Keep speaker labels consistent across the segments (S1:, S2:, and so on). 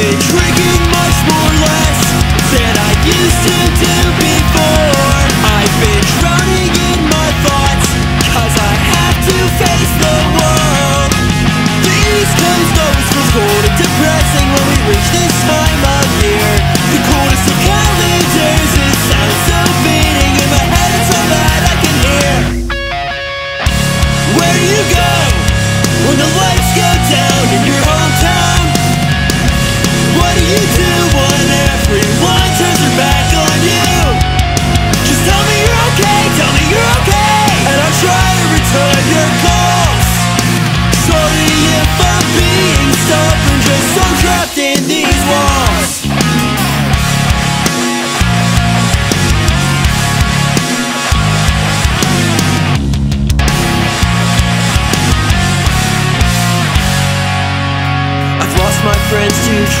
S1: been drinking much more less than I used to do before. I've been drowning in my thoughts Cause I have to face the world. These days though it's so cold and depressing when we reach this time of year. The coldest of calendars, it sounds so fitting in my head it's all that I can hear. Where do you go when the light you do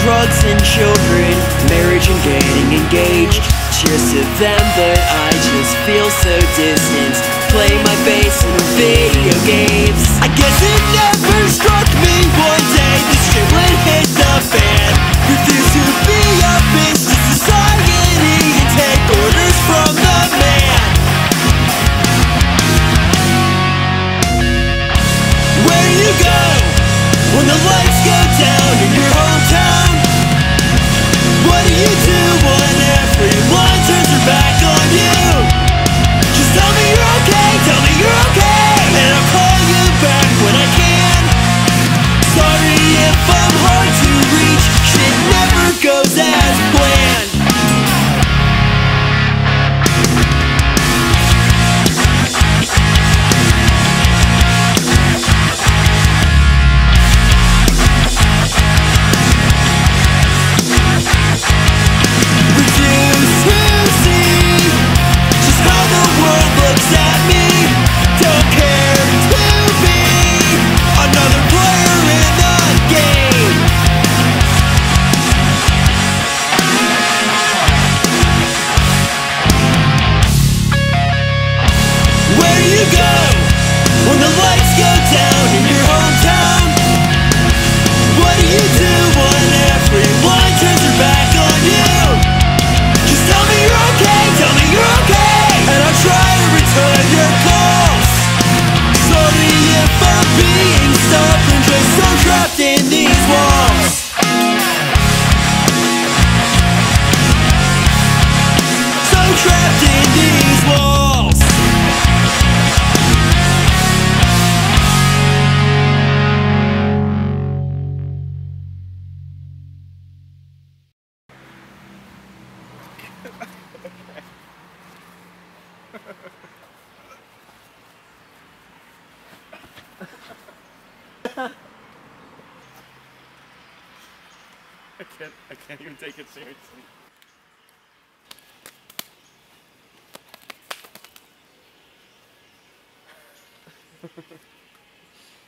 S1: drugs and children, marriage and getting engaged. Cheers to them, but I just feel so distant. Play my bass in video games. Trapped in these walls. Trapped in these walls
S2: I can't. I can't even take it seriously.